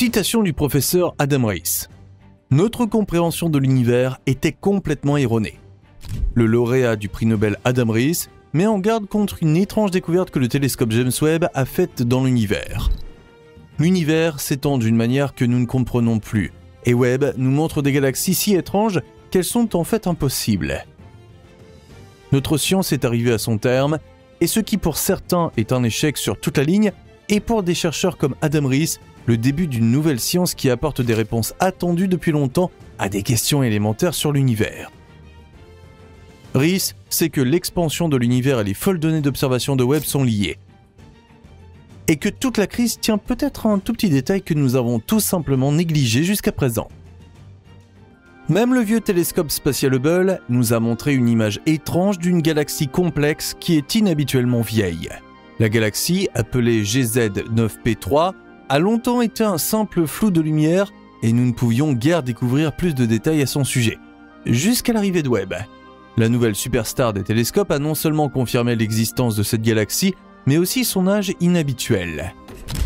Citation du professeur Adam Rees. Notre compréhension de l'univers était complètement erronée. Le lauréat du prix Nobel Adam Rees met en garde contre une étrange découverte que le télescope James Webb a faite dans l'univers. L'univers s'étend d'une manière que nous ne comprenons plus, et Webb nous montre des galaxies si étranges qu'elles sont en fait impossibles. Notre science est arrivée à son terme, et ce qui pour certains est un échec sur toute la ligne, est pour des chercheurs comme Adam Rees le début d'une nouvelle science qui apporte des réponses attendues depuis longtemps à des questions élémentaires sur l'univers. Rees sait que l'expansion de l'univers et les folles données d'observation de Webb sont liées. Et que toute la crise tient peut-être à un tout petit détail que nous avons tout simplement négligé jusqu'à présent. Même le vieux télescope spatial Hubble nous a montré une image étrange d'une galaxie complexe qui est inhabituellement vieille. La galaxie, appelée GZ9P3, a longtemps été un simple flou de lumière et nous ne pouvions guère découvrir plus de détails à son sujet. Jusqu'à l'arrivée de Webb. La nouvelle superstar des télescopes a non seulement confirmé l'existence de cette galaxie, mais aussi son âge inhabituel.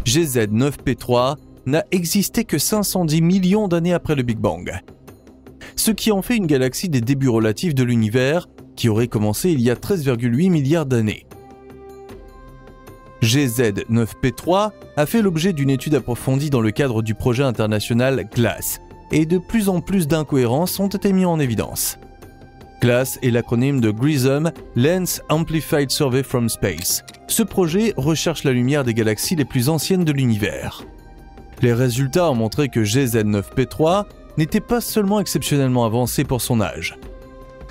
GZ9P3 n'a existé que 510 millions d'années après le Big Bang ce qui en fait une galaxie des débuts relatifs de l'univers qui aurait commencé il y a 13,8 milliards d'années. GZ9P3 a fait l'objet d'une étude approfondie dans le cadre du projet international GLASS, et de plus en plus d'incohérences ont été mises en évidence. GLASS est l'acronyme de GRISM Lens Amplified Survey from Space. Ce projet recherche la lumière des galaxies les plus anciennes de l'univers. Les résultats ont montré que GZ9P3 n'était pas seulement exceptionnellement avancé pour son âge.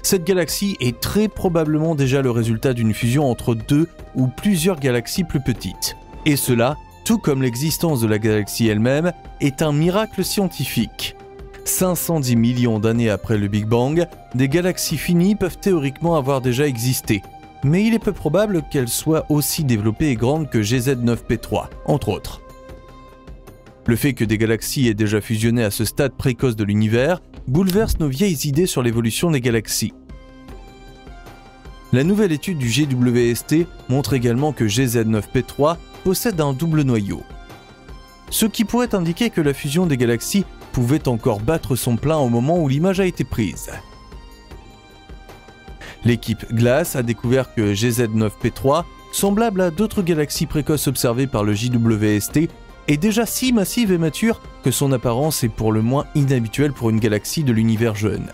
Cette galaxie est très probablement déjà le résultat d'une fusion entre deux ou plusieurs galaxies plus petites. Et cela, tout comme l'existence de la galaxie elle-même, est un miracle scientifique. 510 millions d'années après le Big Bang, des galaxies finies peuvent théoriquement avoir déjà existé, mais il est peu probable qu'elles soient aussi développées et grandes que GZ9P3, entre autres. Le fait que des galaxies aient déjà fusionné à ce stade précoce de l'univers bouleverse nos vieilles idées sur l'évolution des galaxies. La nouvelle étude du GWST montre également que GZ9P3 possède un double noyau. Ce qui pourrait indiquer que la fusion des galaxies pouvait encore battre son plein au moment où l'image a été prise. L'équipe GLASS a découvert que GZ9P3, semblable à d'autres galaxies précoces observées par le JWST, est déjà si massive et mature que son apparence est pour le moins inhabituelle pour une galaxie de l'univers jeune.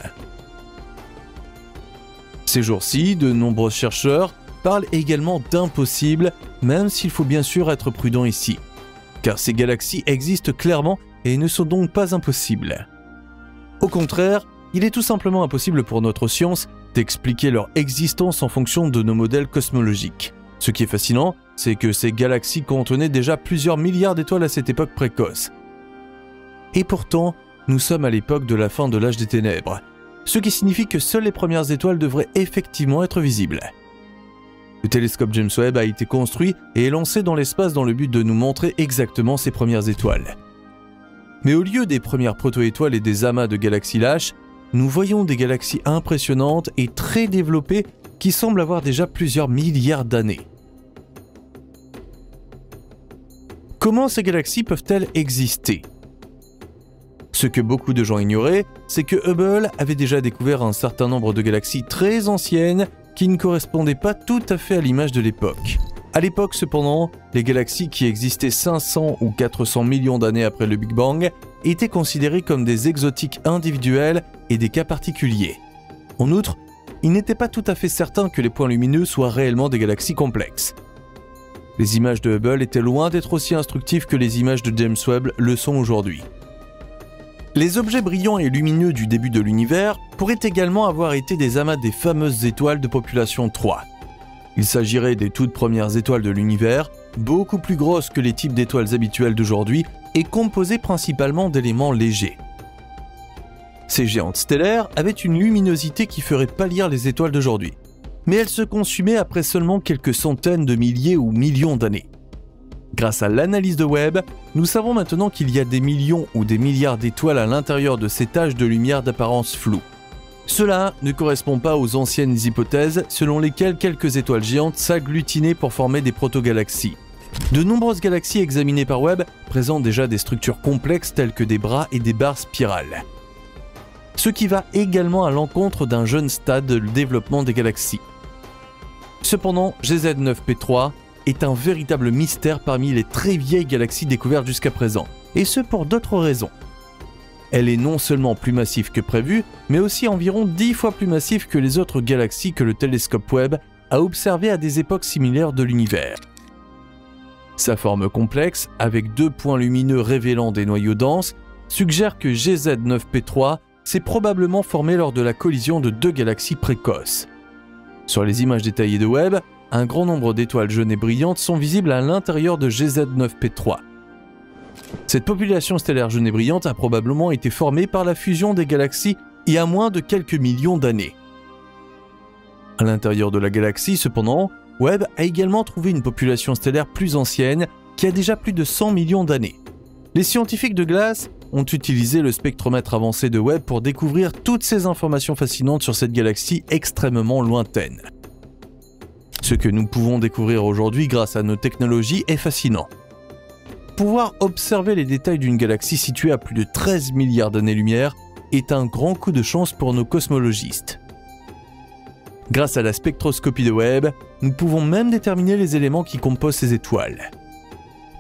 Ces jours-ci, de nombreux chercheurs parlent également d'impossible, même s'il faut bien sûr être prudent ici, car ces galaxies existent clairement et ne sont donc pas impossibles. Au contraire, il est tout simplement impossible pour notre science d'expliquer leur existence en fonction de nos modèles cosmologiques. Ce qui est fascinant, c'est que ces galaxies contenaient déjà plusieurs milliards d'étoiles à cette époque précoce. Et pourtant, nous sommes à l'époque de la fin de l'âge des ténèbres, ce qui signifie que seules les premières étoiles devraient effectivement être visibles. Le télescope James Webb a été construit et est lancé dans l'espace dans le but de nous montrer exactement ces premières étoiles. Mais au lieu des premières proto-étoiles et des amas de galaxies lâches, nous voyons des galaxies impressionnantes et très développées qui semblent avoir déjà plusieurs milliards d'années. Comment ces galaxies peuvent-elles exister? Ce que beaucoup de gens ignoraient, c'est que Hubble avait déjà découvert un certain nombre de galaxies très anciennes qui ne correspondaient pas tout à fait à l'image de l'époque. À l'époque cependant, les galaxies qui existaient 500 ou 400 millions d'années après le Big Bang étaient considérées comme des exotiques individuels et des cas particuliers. En outre, il n'était pas tout à fait certain que les points lumineux soient réellement des galaxies complexes. Les images de Hubble étaient loin d'être aussi instructives que les images de James Webb le sont aujourd'hui. Les objets brillants et lumineux du début de l'univers pourraient également avoir été des amas des fameuses étoiles de population 3. Il s'agirait des toutes premières étoiles de l'univers, beaucoup plus grosses que les types d'étoiles habituelles d'aujourd'hui et composées principalement d'éléments légers. Ces géantes stellaires avaient une luminosité qui ferait pâlir les étoiles d'aujourd'hui mais elle se consumait après seulement quelques centaines de milliers ou millions d'années. Grâce à l'analyse de Webb, nous savons maintenant qu'il y a des millions ou des milliards d'étoiles à l'intérieur de ces taches de lumière d'apparence floue. Cela ne correspond pas aux anciennes hypothèses selon lesquelles quelques étoiles géantes s'agglutinaient pour former des protogalaxies. De nombreuses galaxies examinées par Webb présentent déjà des structures complexes telles que des bras et des barres spirales. Ce qui va également à l'encontre d'un jeune stade de développement des galaxies. Cependant, GZ9P3 est un véritable mystère parmi les très vieilles galaxies découvertes jusqu'à présent, et ce pour d'autres raisons. Elle est non seulement plus massive que prévu, mais aussi environ 10 fois plus massive que les autres galaxies que le télescope Webb a observées à des époques similaires de l'univers. Sa forme complexe, avec deux points lumineux révélant des noyaux denses, suggère que GZ9P3 s'est probablement formé lors de la collision de deux galaxies précoces. Sur les images détaillées de Webb, un grand nombre d'étoiles jeunes et brillantes sont visibles à l'intérieur de GZ9P3. Cette population stellaire jeune et brillante a probablement été formée par la fusion des galaxies il y a moins de quelques millions d'années. À l'intérieur de la galaxie, cependant, Webb a également trouvé une population stellaire plus ancienne qui a déjà plus de 100 millions d'années. Les scientifiques de glace ont utilisé le spectromètre avancé de Webb pour découvrir toutes ces informations fascinantes sur cette galaxie extrêmement lointaine. Ce que nous pouvons découvrir aujourd'hui grâce à nos technologies est fascinant. Pouvoir observer les détails d'une galaxie située à plus de 13 milliards d'années-lumière est un grand coup de chance pour nos cosmologistes. Grâce à la spectroscopie de Webb, nous pouvons même déterminer les éléments qui composent ces étoiles.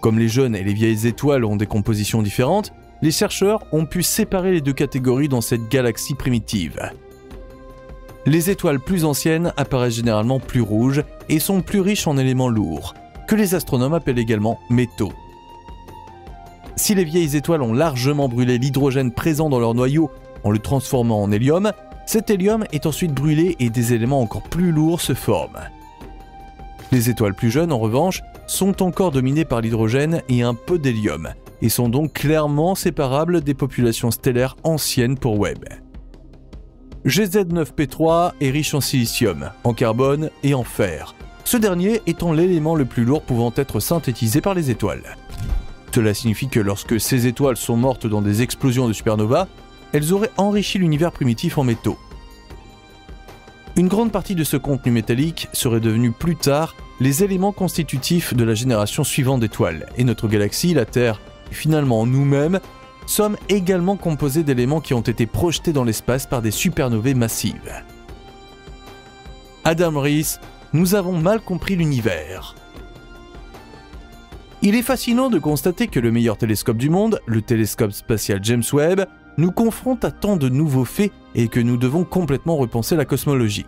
Comme les jeunes et les vieilles étoiles ont des compositions différentes, les chercheurs ont pu séparer les deux catégories dans cette galaxie primitive. Les étoiles plus anciennes apparaissent généralement plus rouges et sont plus riches en éléments lourds, que les astronomes appellent également métaux. Si les vieilles étoiles ont largement brûlé l'hydrogène présent dans leur noyau en le transformant en hélium, cet hélium est ensuite brûlé et des éléments encore plus lourds se forment. Les étoiles plus jeunes, en revanche, sont encore dominées par l'hydrogène et un peu d'hélium, et sont donc clairement séparables des populations stellaires anciennes pour Webb. GZ9P3 est riche en silicium, en carbone et en fer, ce dernier étant l'élément le plus lourd pouvant être synthétisé par les étoiles. Cela signifie que lorsque ces étoiles sont mortes dans des explosions de supernova, elles auraient enrichi l'univers primitif en métaux. Une grande partie de ce contenu métallique serait devenu plus tard les éléments constitutifs de la génération suivante d'étoiles, et notre galaxie, la Terre, finalement nous-mêmes, sommes également composés d'éléments qui ont été projetés dans l'espace par des supernovae massives. Adam Rees, nous avons mal compris l'univers. Il est fascinant de constater que le meilleur télescope du monde, le télescope spatial James Webb, nous confronte à tant de nouveaux faits et que nous devons complètement repenser la cosmologie.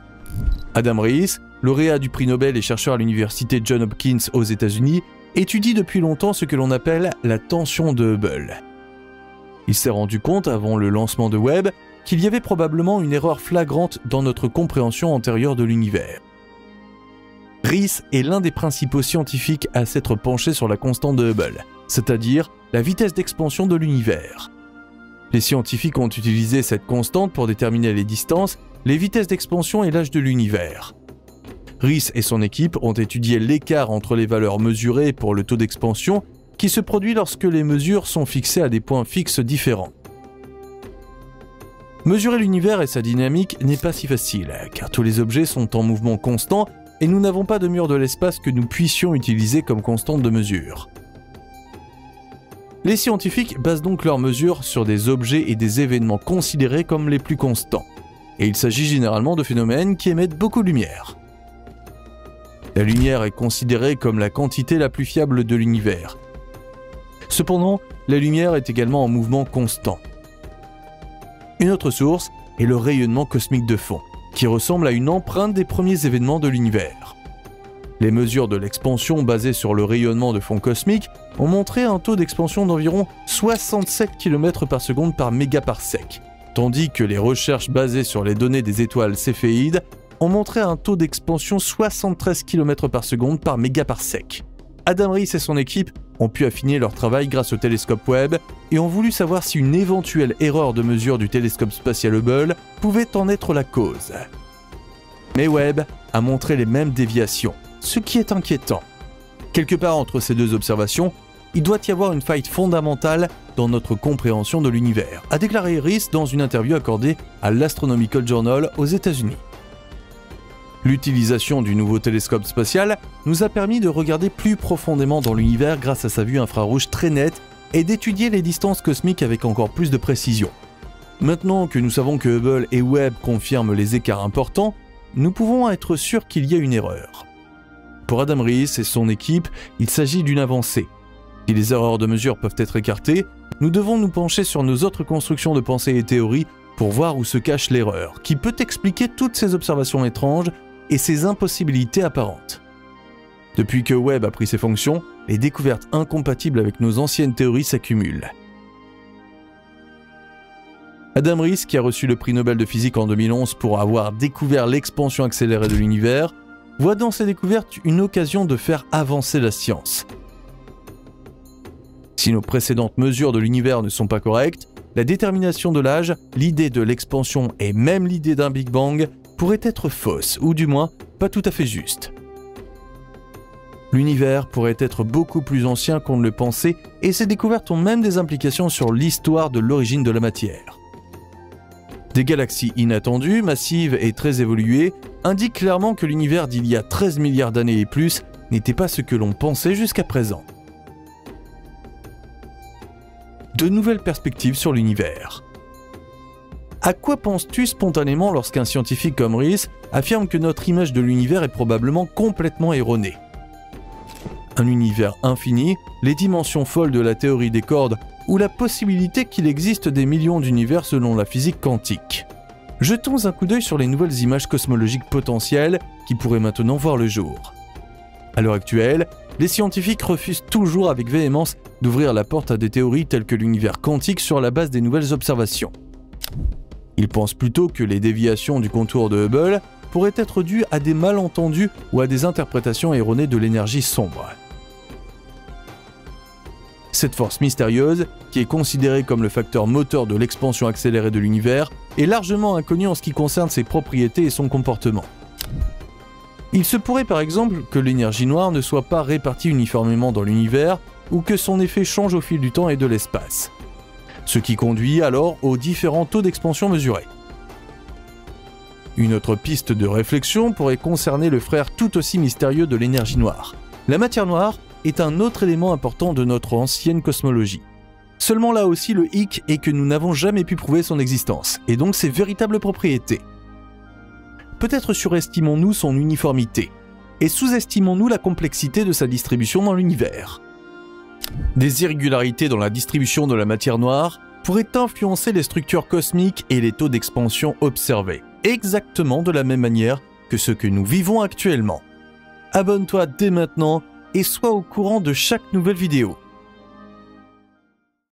Adam Rees, lauréat du prix Nobel et chercheur à l'université John Hopkins aux États-Unis, étudie depuis longtemps ce que l'on appelle la tension de Hubble. Il s'est rendu compte avant le lancement de Webb qu'il y avait probablement une erreur flagrante dans notre compréhension antérieure de l'univers. Rees est l'un des principaux scientifiques à s'être penché sur la constante de Hubble, c'est-à-dire la vitesse d'expansion de l'univers. Les scientifiques ont utilisé cette constante pour déterminer les distances, les vitesses d'expansion et l'âge de l'univers. Rees et son équipe ont étudié l'écart entre les valeurs mesurées pour le taux d'expansion qui se produit lorsque les mesures sont fixées à des points fixes différents. Mesurer l'univers et sa dynamique n'est pas si facile, car tous les objets sont en mouvement constant et nous n'avons pas de mur de l'espace que nous puissions utiliser comme constante de mesure. Les scientifiques basent donc leurs mesures sur des objets et des événements considérés comme les plus constants, et il s'agit généralement de phénomènes qui émettent beaucoup de lumière. La lumière est considérée comme la quantité la plus fiable de l'univers. Cependant, la lumière est également en mouvement constant. Une autre source est le rayonnement cosmique de fond qui ressemble à une empreinte des premiers événements de l'univers. Les mesures de l'expansion basées sur le rayonnement de fond cosmique ont montré un taux d'expansion d'environ 67 km par seconde par mégaparsec, tandis que les recherches basées sur les données des étoiles céphéides ont montré un taux d'expansion 73 km par seconde par mégaparsec. Adam Rees et son équipe ont pu affiner leur travail grâce au télescope Webb et ont voulu savoir si une éventuelle erreur de mesure du télescope spatial Hubble pouvait en être la cause. Mais Webb a montré les mêmes déviations, ce qui est inquiétant. Quelque part entre ces deux observations, il doit y avoir une faille fondamentale dans notre compréhension de l'univers, a déclaré Rees dans une interview accordée à l'Astronomical Journal aux États-Unis. L'utilisation du nouveau télescope spatial nous a permis de regarder plus profondément dans l'univers grâce à sa vue infrarouge très nette et d'étudier les distances cosmiques avec encore plus de précision. Maintenant que nous savons que Hubble et Webb confirment les écarts importants, nous pouvons être sûrs qu'il y a une erreur. Pour Adam Rees et son équipe, il s'agit d'une avancée. Si les erreurs de mesure peuvent être écartées, nous devons nous pencher sur nos autres constructions de pensée et théories pour voir où se cache l'erreur, qui peut expliquer toutes ces observations étranges et ces impossibilités apparentes. Depuis que Webb a pris ses fonctions, les découvertes incompatibles avec nos anciennes théories s'accumulent. Adam Rees, qui a reçu le prix Nobel de physique en 2011 pour avoir découvert l'expansion accélérée de l'univers, voit dans ses découvertes une occasion de faire avancer la science. Si nos précédentes mesures de l'univers ne sont pas correctes, la détermination de l'âge, l'idée de l'expansion et même l'idée d'un Big Bang pourraient être fausses, ou du moins pas tout à fait justes. L'univers pourrait être beaucoup plus ancien qu'on ne le pensait, et ces découvertes ont même des implications sur l'histoire de l'origine de la matière. Des galaxies inattendues, massives et très évoluées indiquent clairement que l'univers d'il y a 13 milliards d'années et plus n'était pas ce que l'on pensait jusqu'à présent. De nouvelles perspectives sur l'univers. À quoi penses-tu spontanément lorsqu'un scientifique comme Rees affirme que notre image de l'univers est probablement complètement erronée? Un univers infini, les dimensions folles de la théorie des cordes ou la possibilité qu'il existe des millions d'univers selon la physique quantique? Jetons un coup d'œil sur les nouvelles images cosmologiques potentielles qui pourraient maintenant voir le jour. À l'heure actuelle, les scientifiques refusent toujours avec véhémence d'ouvrir la porte à des théories telles que l'univers quantique sur la base des nouvelles observations. Ils pensent plutôt que les déviations du contour de Hubble pourraient être dues à des malentendus ou à des interprétations erronées de l'énergie sombre. Cette force mystérieuse, qui est considérée comme le facteur moteur de l'expansion accélérée de l'univers, est largement inconnue en ce qui concerne ses propriétés et son comportement. Il se pourrait par exemple que l'énergie noire ne soit pas répartie uniformément dans l'univers ou que son effet change au fil du temps et de l'espace. Ce qui conduit alors aux différents taux d'expansion mesurés. Une autre piste de réflexion pourrait concerner le frère tout aussi mystérieux de l'énergie noire, la matière noire est un autre élément important de notre ancienne cosmologie. Seulement là aussi le hic est que nous n'avons jamais pu prouver son existence, et donc ses véritables propriétés. Peut-être surestimons-nous son uniformité, et sous-estimons-nous la complexité de sa distribution dans l'univers. Des irrégularités dans la distribution de la matière noire pourraient influencer les structures cosmiques et les taux d'expansion observés, exactement de la même manière que ce que nous vivons actuellement. Abonne-toi dès maintenant et sois au courant de chaque nouvelle vidéo.